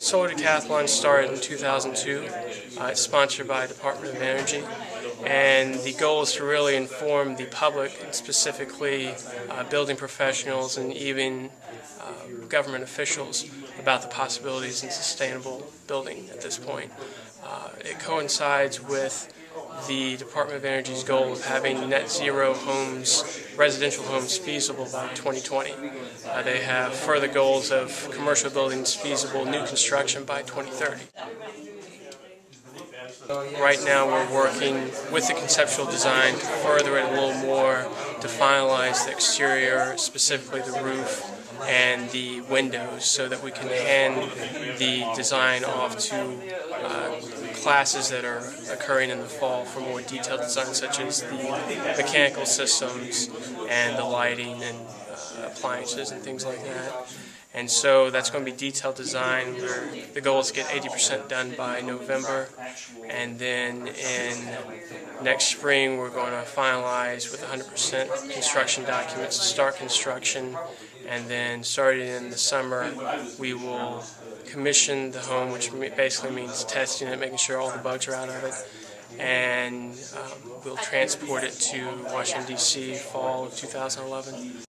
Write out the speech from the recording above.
Solar Decathlon started in 2002. Uh, it's sponsored by the Department of Energy, and the goal is to really inform the public, and specifically uh, building professionals and even uh, government officials, about the possibilities in sustainable building at this point. Uh, it coincides with the Department of Energy's goal of having net zero homes, residential homes feasible by 2020. Uh, they have further goals of commercial buildings feasible, new construction by 2030. Right now we're working with the conceptual design to further it a little more, to finalize the exterior, specifically the roof and the windows, so that we can hand the design off to uh, classes that are occurring in the fall for more detailed design, such as the mechanical systems and the lighting and appliances and things like that. And so that's going to be detailed design the goal is to get 80% done by November. And then in next spring, we're going to finalize with 100% construction documents to start construction. And then starting in the summer, we will commission the home, which basically means testing it, making sure all the bugs are out of it. And um, we'll transport it to Washington, D.C. fall of 2011.